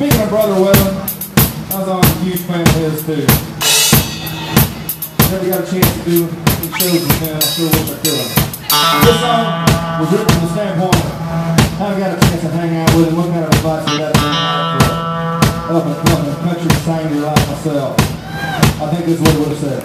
Speaking of Brother Waylon, I was on a huge fan of his too. Never got a chance to do any shows with him. I sure wish I could. This song was written from the standpoint of I got a chance to hang out with him. What kind of advice would that up and coming country singer like myself? I think this is what he would have said.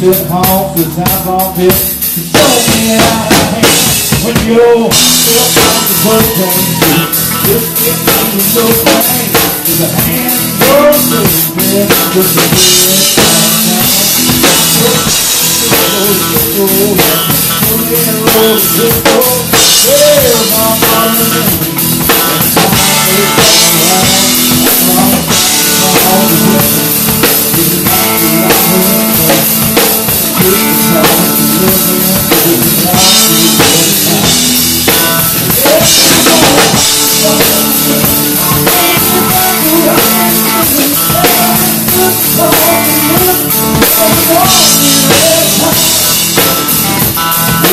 you said Hall says I've all bit to show me out of hand. When you're still on the program, just get me so bang. To the hand goes to the bed, a bit This is my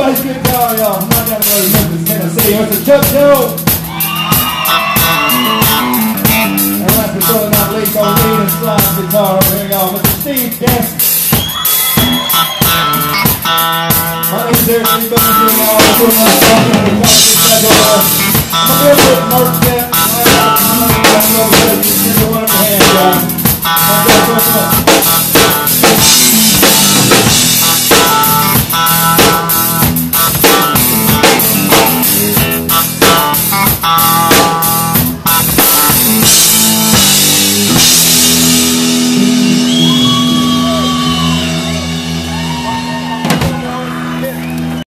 On bass guitar, y'all. From right down the road in Memphis, Tennessee. Mr. Chuck Joe. Last but certainly not least, on lead and slide guitar over here, y'all. Mr. Steve Gansky. My name's Eric Lee Beddingfield, doing all the